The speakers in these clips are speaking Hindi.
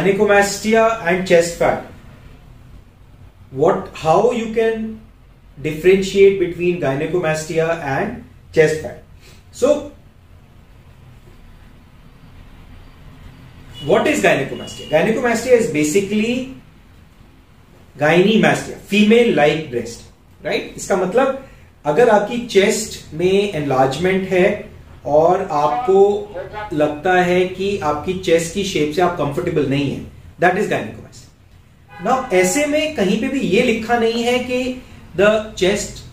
gynecomastia and chest fat what how you can differentiate between gynecomastia and chest fat so what is gynecomastia gynecomastia is basically gynemastia female like breast right इसका मतलब अगर आपकी चेस्ट में एनलार्जमेंट है और आपको लगता है कि आपकी चेस्ट की शेप से आप कंफर्टेबल नहीं है। दैट इज़ गायनिकोमास्टिया ना ऐसे में कहीं पे भी ये लिखा नहीं है कि द चेस्ट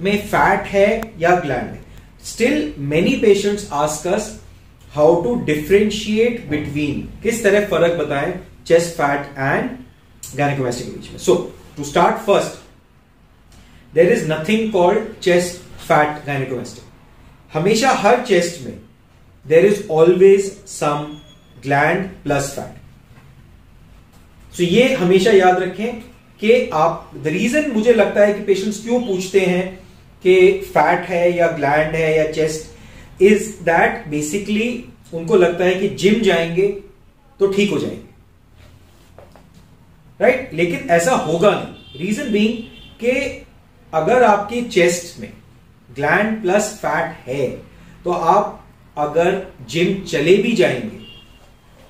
में फैट है या ग्लैंड है। Still many patients asks how to differentiate between किस तरह फ़र्क बताएँ चेस्ट फैट एंड गायनिकोमास्टिया के बीच में। So to start first there is nothing called chest fat gynaecomastia हमेशा हर चेस्ट में there is always some gland plus fat so ये हमेशा याद रखें कि आप द रीजन मुझे लगता है कि पेशेंट्स क्यों पूछते हैं कि फैट है या ग्लैंड है या चेस्ट इज़ दैट बेसिकली उनको लगता है कि जिम जाएँगे तो ठीक हो जाएँगे। Right right? लेकिन ऐसा होगा नहीं। रीजन बीइंग कि अगर आपकी चेस्ट में ग्लैंड प्लस फैट है तो आप अगर जिम चले भी जाएँगे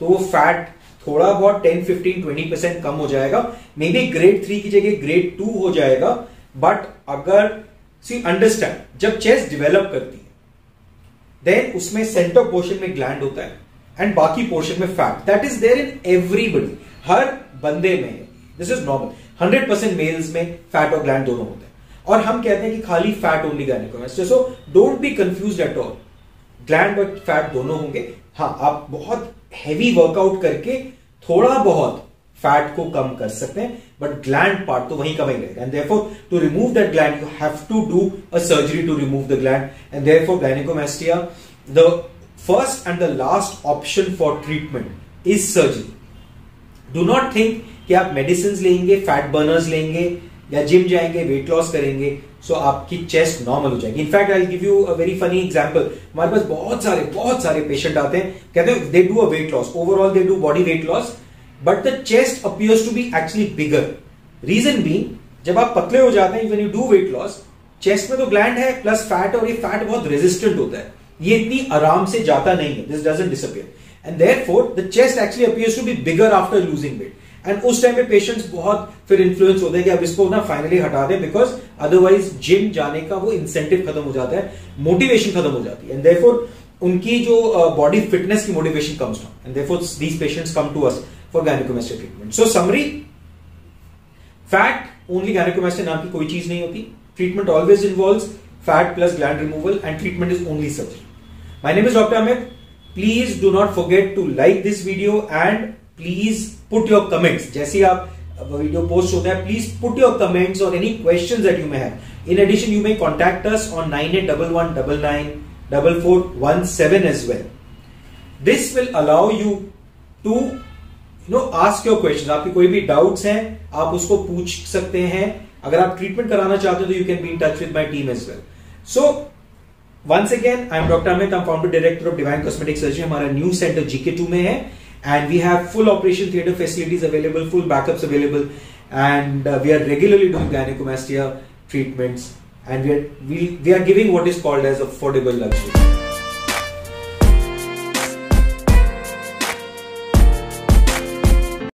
तो वो फैट थोड़ा बहुत 10, 15, 20 परसेंट कम हो जाएगा। मे बी ग्रेड थ्री की जगह ग्रेड टू हो जाएगा बट अगर सी अंडरस्टैंड जब चेस्ट डेवलप करती है देन उसमें सेंटर पोर्शन में ग्लैंड होता है एंड बाकी पोर्शन में fat that is there in everybody हर बंदे में this is normal hundred percent males में फैट और ग्लैंड दोनों होते हैं। और हम कहते हैं कि खाली fat only gynaecomastia so don't be confuse at all gland और फैट दोनों होंगे। हाँ आप बहुत हैवी वर्कआउट करके थोड़ा बहुत फैट को कम कर सकते हैं बट ग्लैंड पार्ट तो वहीं का वहीं रहेगा। And therefore to remove that gland you have to do a surgery to remove the gland and therefore gynaecomastia the first and the last option for treatment is surgery do not think कि आप मेडिसिन लेंगे फैट बर्नर्स लेंगे या जिम जाएँगे वेट लॉस करेंगे सो आपकी चेस्ट नॉर्मल हो जाएगी. In fact I give you a very funny example हमारे पास बहुत सारे बहुत सारे पेशेंट आते हैं. कहते हैं they do a weight loss overall they do body weight loss but the chest appears to be actually bigger reason be जब आप पतले हो जाते हैं when you do weight loss chest में तो ग्लैंड है प्लस फैट और ये फैट बहुत रेजिस्टेंट होता है. ये इतनी आराम से जाता नहीं है. This doesn't disappear and therefore the chest actually appears to be bigger after losing weight and उस टाइम पे पेशेंट्स बहुत फिर इन्फ्लुएंस होते हैं कि अब इसको ना फाइनली हटा दें बिकॉज़ अदरवाइज़ जिम जाने का वो इंसेंटिव खत्म हो जाता है मोटिवेशन खत्म हो जाती है। एंड देयरफॉर उनकी जो बॉडी फिटनेस की motivation comes down and therefore these patients come to us for gynaecomastic treatment so summary fat only gynaecomastic नाम की कोई चीज़ नहीं होती। Treatment always involve fat plus gland removal and treatment is only surgery my name is doctor Amit please do not forget to like this video and please put your comments जैसे आप वीडियो पोस्ट होता है प्लीज़ पुट योर कमेंट्स और any question that you may have in addition you may contact us on nine eight double one double nine double four one seven as well this will allow you to you know ask your question आपके कोई भी डाउट्स हैं, आप उसको पूछ सकते हैं। अगर आप ट्रीटमेंट कराना चाहते हो तो you can be in touch with my team as well so once again I am doctor Amit I founder director of Divine Cosmetic Surgery हमारा न्यू सेंटर जीके टू में है। And we have full operation theater facilities available, full backups available, and uh, we are regularly doing gynecomastia treatments, and we are we, we are giving what is called as affordable luxury.